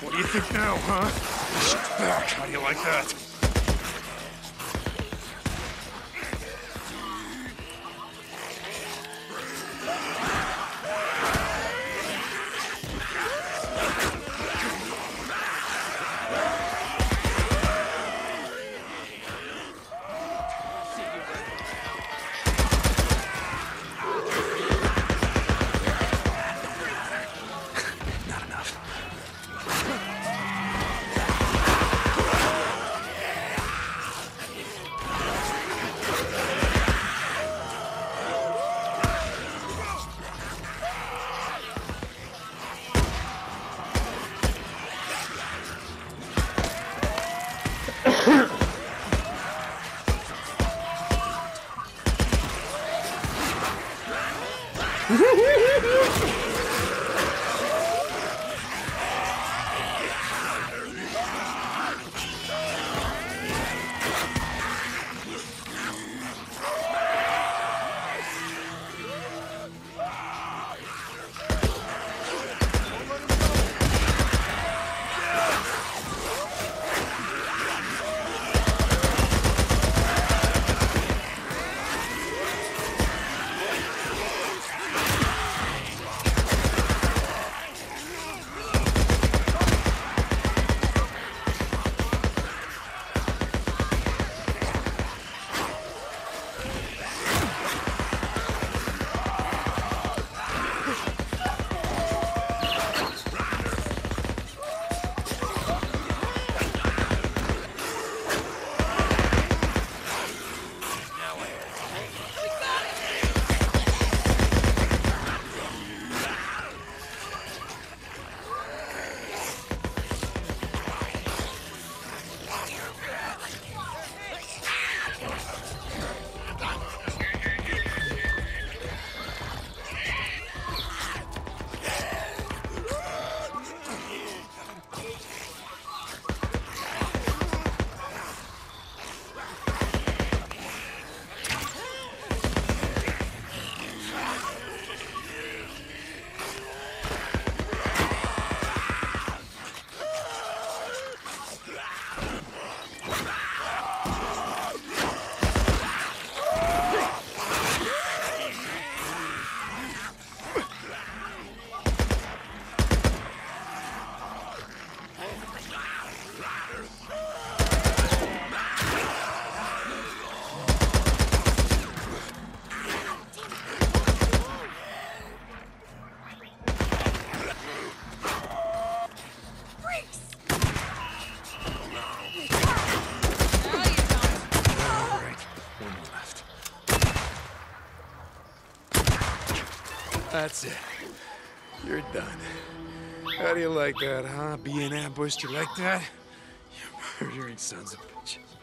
do you think now, huh? Shit's back. How do you like that? Left. That's it. You're done. How do you like that, huh? Being ambushed, you like that? You murdering sons of bitches.